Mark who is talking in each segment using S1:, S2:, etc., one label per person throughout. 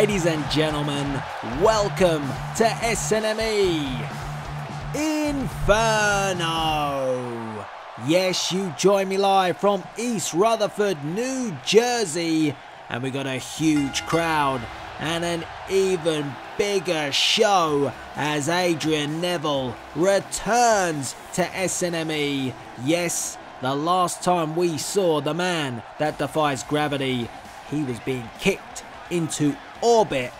S1: Ladies and gentlemen, welcome to SNME Inferno. Yes, you join me live from East Rutherford, New Jersey, and we got a huge crowd and an even bigger show as Adrian Neville returns to SNME. Yes, the last time we saw the man that defies gravity, he was being kicked into orbit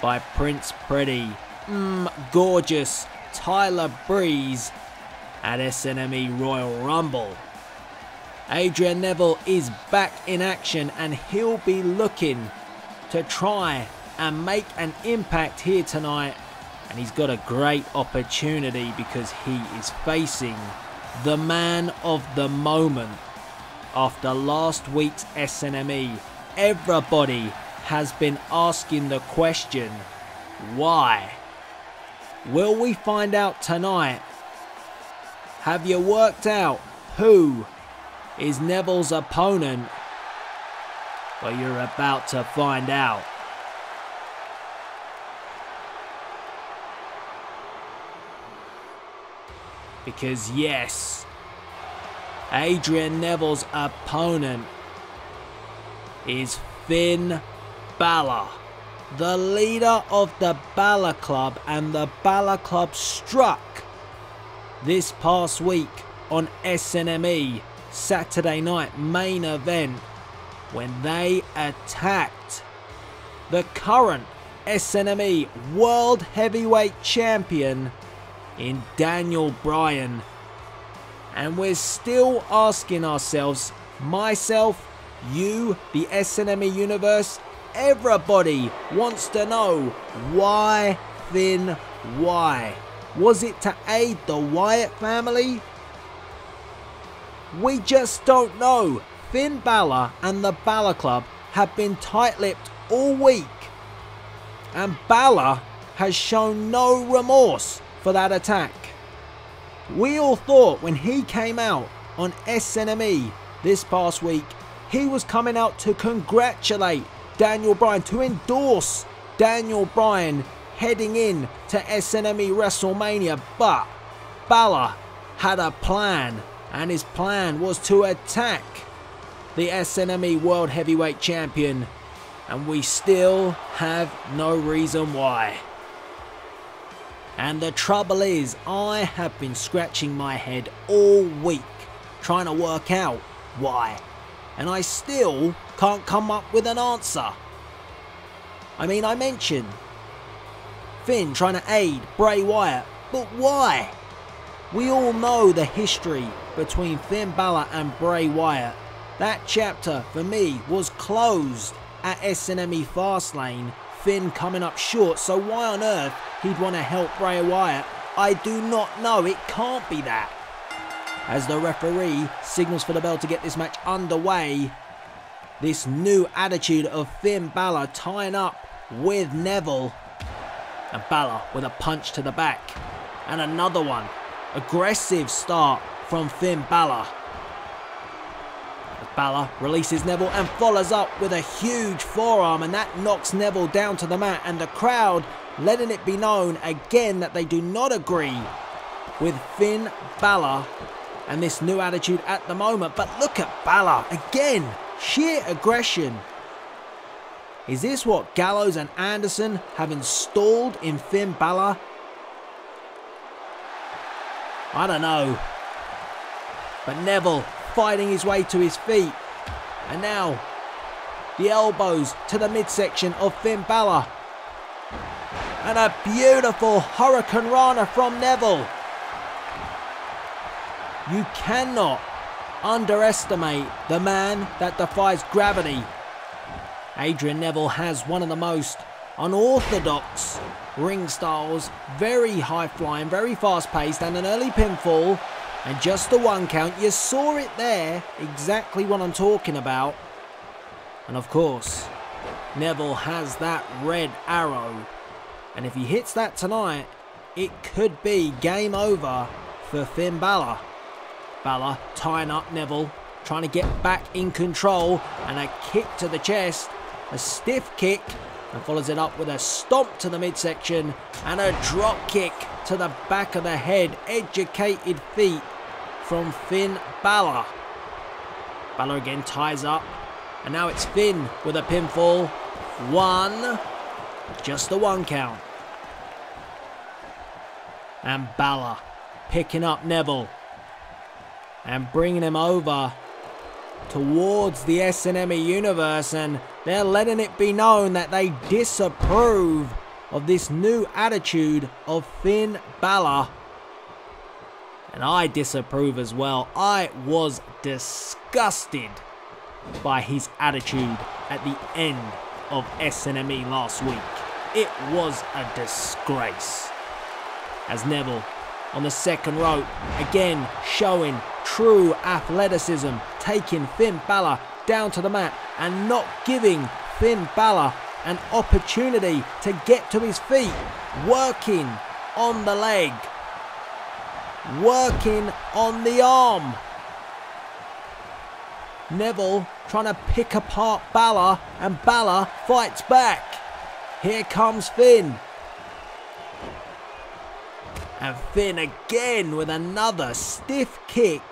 S1: by Prince Pretty. Mmm, gorgeous Tyler Breeze at SNME Royal Rumble. Adrian Neville is back in action and he'll be looking to try and make an impact here tonight. And he's got a great opportunity because he is facing the man of the moment. After last week's SNME, everybody has been asking the question, why? Will we find out tonight? Have you worked out who is Neville's opponent? Well, you're about to find out. Because yes, Adrian Neville's opponent is Finn Balor, the leader of the Balor Club, and the Balor Club struck this past week on SNME Saturday night main event when they attacked the current SNME World Heavyweight Champion in Daniel Bryan. And we're still asking ourselves, myself, you, the SNME universe, everybody wants to know why Finn, why? Was it to aid the Wyatt family? We just don't know. Finn Balor and the Balor Club have been tight-lipped all week. And Balor has shown no remorse for that attack. We all thought when he came out on SNME this past week, he was coming out to congratulate Daniel Bryan, to endorse Daniel Bryan heading in to SNME WrestleMania, but Balor had a plan, and his plan was to attack the SNME World Heavyweight Champion, and we still have no reason why. And the trouble is, I have been scratching my head all week trying to work out why. And I still can't come up with an answer. I mean, I mentioned Finn trying to aid Bray Wyatt, but why? We all know the history between Finn Balor and Bray Wyatt. That chapter, for me, was closed at SNME Fastlane. Finn coming up short, so why on earth he'd want to help Bray Wyatt? I do not know, it can't be that. As the referee signals for the bell to get this match underway, this new attitude of Finn Balor tying up with Neville. And Balor with a punch to the back. And another one. Aggressive start from Finn Balor. Balor releases Neville and follows up with a huge forearm and that knocks Neville down to the mat and the crowd letting it be known again that they do not agree with Finn Balor and this new attitude at the moment. But look at Balor again, sheer aggression. Is this what Gallows and Anderson have installed in Finn Balor? I don't know. But Neville fighting his way to his feet. And now, the elbows to the midsection of Finn Balor. And a beautiful Hurricane Rana from Neville. You cannot underestimate the man that defies gravity. Adrian Neville has one of the most unorthodox ring styles, very high flying, very fast paced, and an early pinfall and just the one count, you saw it there, exactly what I'm talking about. And of course, Neville has that red arrow. And if he hits that tonight, it could be game over for Finn Balor. Balor tying up Neville, trying to get back in control, and a kick to the chest, a stiff kick, and follows it up with a stomp to the midsection and a drop kick to the back of the head. Educated feet from Finn Balor. Balor again ties up. And now it's Finn with a pinfall. One. Just the one count. And Balor picking up Neville. And bringing him over towards the SNME universe. And they're letting it be known that they disapprove of this new attitude of Finn Balor and I disapprove as well. I was disgusted by his attitude at the end of SNME last week. It was a disgrace. As Neville on the second rope, again showing true athleticism, taking Finn Balor down to the mat and not giving Finn Balor an opportunity to get to his feet, working on the leg working on the arm. Neville trying to pick apart Balor, and Balor fights back. Here comes Finn. And Finn again with another stiff kick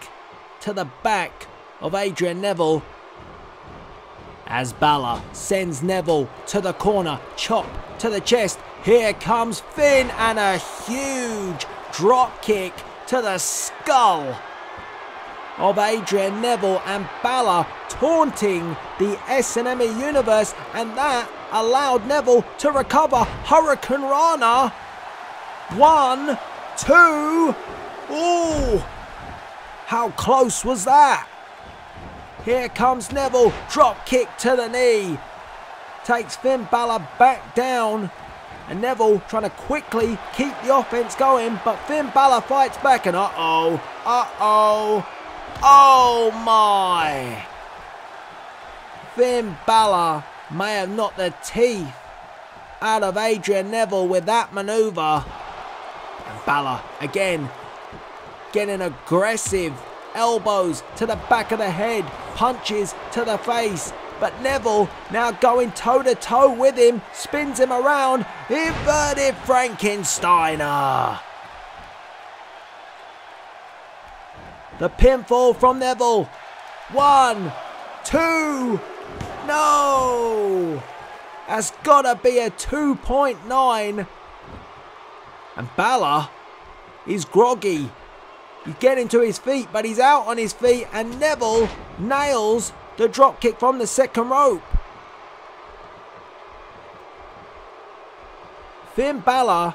S1: to the back of Adrian Neville. As Balor sends Neville to the corner, chop to the chest. Here comes Finn and a huge drop kick to the skull of Adrian Neville and Balor taunting the SNME universe and that allowed Neville to recover Hurricane Rana. One, two, ooh, how close was that? Here comes Neville, drop kick to the knee. Takes Finn Balor back down and Neville trying to quickly keep the offense going, but Finn Balor fights back and uh-oh, uh-oh, oh my. Finn Balor may have knocked the teeth out of Adrian Neville with that maneuver. Balor again getting aggressive. Elbows to the back of the head, punches to the face, but Neville now going toe to toe with him, spins him around. Inverted Frankensteiner. The pinfall from Neville. One, two, no! That's gotta be a 2.9. And Balor is groggy. He's getting to his feet, but he's out on his feet, and Neville nails the drop kick from the second rope. Finn Balor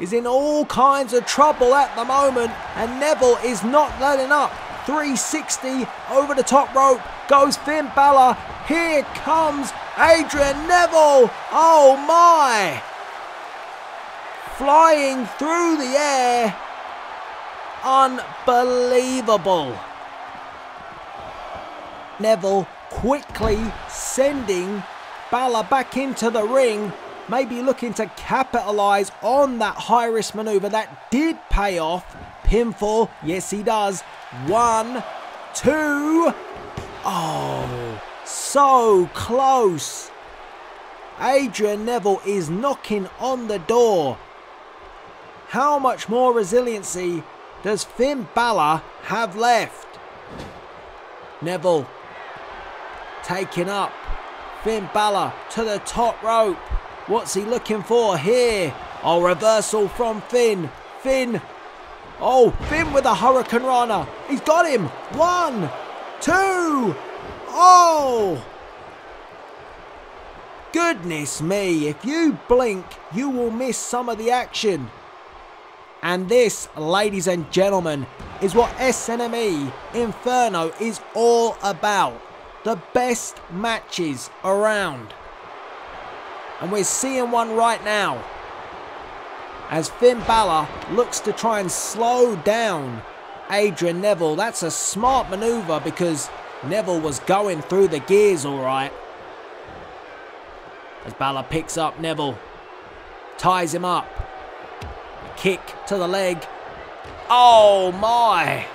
S1: is in all kinds of trouble at the moment and Neville is not letting up. 360 over the top rope goes Finn Balor. Here comes Adrian Neville. Oh my! Flying through the air. Unbelievable. Neville quickly sending Balor back into the ring, maybe looking to capitalise on that high risk manoeuvre that did pay off. Pinfall, yes he does. One, two, oh, so close. Adrian Neville is knocking on the door. How much more resiliency does Finn Balor have left? Neville taking up. Finn Balor to the top rope. What's he looking for here? Oh, reversal from Finn. Finn. Oh, Finn with a Hurricane Rana. He's got him. One, two. Oh. Goodness me, if you blink, you will miss some of the action. And this, ladies and gentlemen, is what SNME Inferno is all about the best matches around. And we're seeing one right now. As Finn Balor looks to try and slow down Adrian Neville. That's a smart maneuver because Neville was going through the gears alright. As Balor picks up Neville, ties him up. Kick to the leg. Oh my!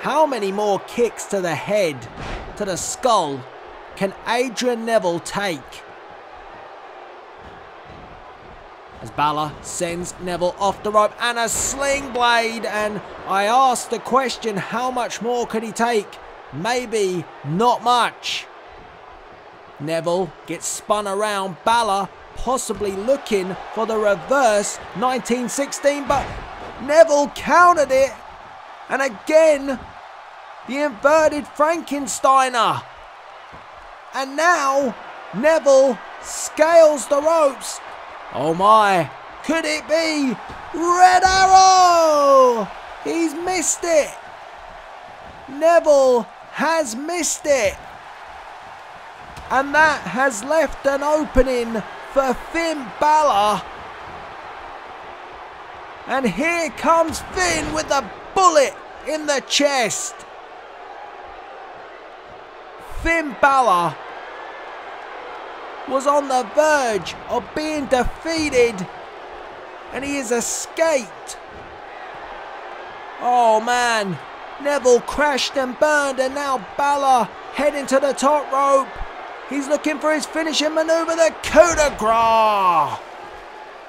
S1: How many more kicks to the head, to the skull, can Adrian Neville take? As Balor sends Neville off the rope and a sling blade, and I asked the question how much more could he take? Maybe not much. Neville gets spun around. Balor possibly looking for the reverse 1916, but Neville countered it. And again, the inverted Frankensteiner. And now Neville scales the ropes. Oh my, could it be Red Arrow? He's missed it. Neville has missed it. And that has left an opening for Finn Balor. And here comes Finn with a bullet in the chest. Finn Balor was on the verge of being defeated and he has escaped. Oh man, Neville crashed and burned and now Balor heading to the top rope. He's looking for his finishing maneuver, the coup de grace.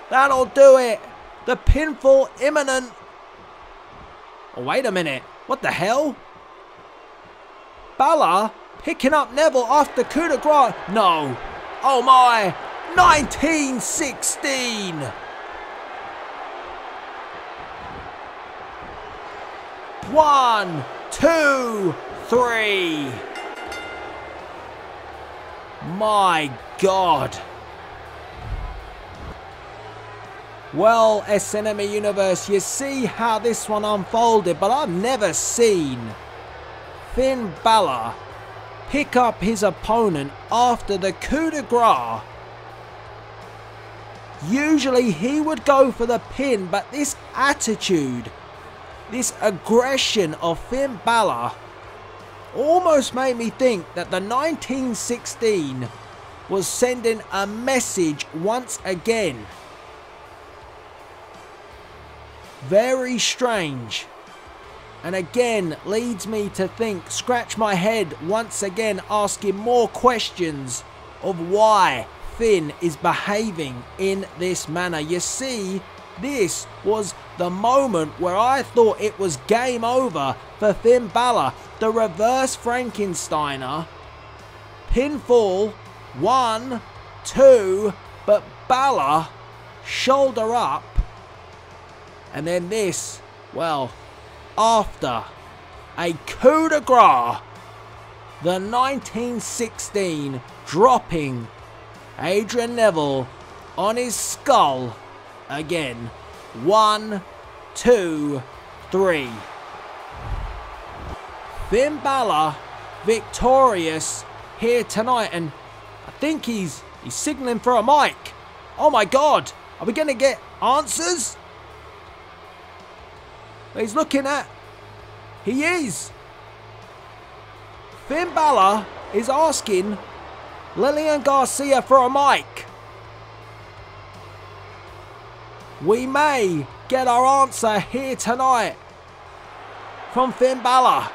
S1: That'll do it. The pinfall imminent. Oh, wait a minute. What the hell? Balor picking up Neville off the coup de grace. No. Oh my. 1916. One, two, three. My God. Well, SNME Universe, you see how this one unfolded, but I've never seen Finn Balor pick up his opponent after the coup de grace. Usually he would go for the pin, but this attitude, this aggression of Finn Balor almost made me think that the 1916 was sending a message once again. Very strange. And again leads me to think, scratch my head once again asking more questions of why Finn is behaving in this manner. You see, this was the moment where I thought it was game over for Finn Balor. The reverse Frankensteiner. Pinfall. One, two, but Balor shoulder up. And then this, well, after a coup de grace, the 1916 dropping Adrian Neville on his skull again. One, two, three. Finn Balor victorious here tonight and I think he's he's signaling for a mic. Oh my god, are we going to get answers? He's looking at. He is. Finn Balor is asking Lillian Garcia for a mic. We may get our answer here tonight from Finn Balor.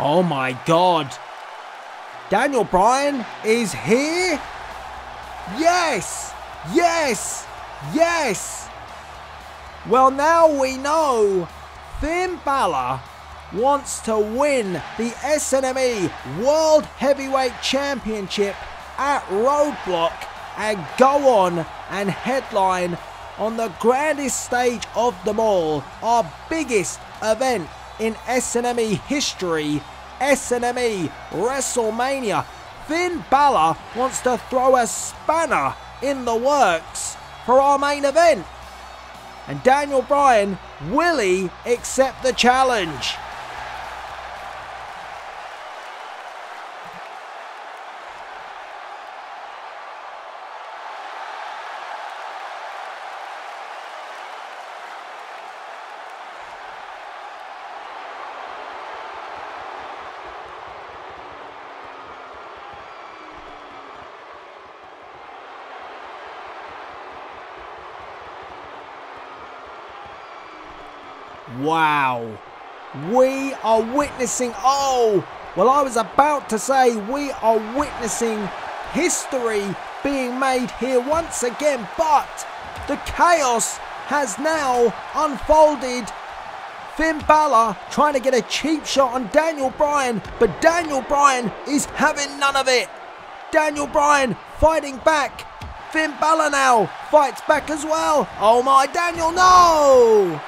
S1: Oh my god. Daniel Bryan is here? Yes! Yes! Yes! Well, now we know Finn Balor wants to win the SNME World Heavyweight Championship at Roadblock and go on and headline on the grandest stage of them all, our biggest event in SNME history, SNME WrestleMania. Finn Balor wants to throw a spanner in the works for our main event. And Daniel Bryan, will he accept the challenge? Wow. We are witnessing. Oh, well, I was about to say we are witnessing history being made here once again, but the chaos has now unfolded. Finn Balor trying to get a cheap shot on Daniel Bryan, but Daniel Bryan is having none of it. Daniel Bryan fighting back. Finn Balor now fights back as well. Oh my, Daniel, no!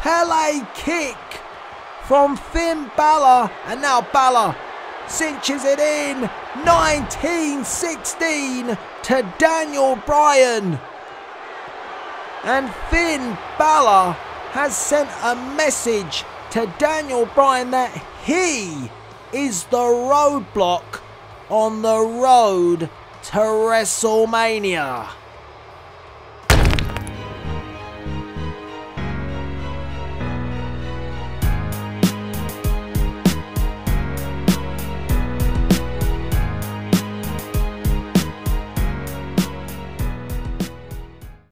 S1: Pele kick from Finn Balor, and now Balor cinches it in 1916 to Daniel Bryan. And Finn Balor has sent a message to Daniel Bryan that he is the roadblock on the road to WrestleMania.